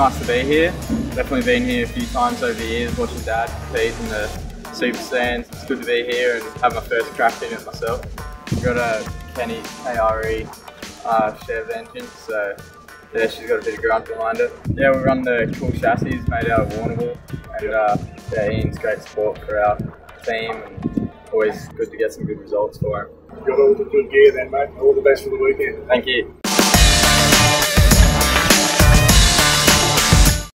nice to be here. Definitely been here a few times over the years, watching Dad compete in the Super Sedans. It's good to be here and have my first crack in it myself. I've got a Kenny KRE uh, Chev engine, so yeah, she's got a bit of grunt behind it. Yeah, we run the cool chassis made out of Warrnambool, and uh, yeah, Ian's great support for our team, and always good to get some good results for him. Got all the good gear then, mate. All the best for the weekend. Thank you.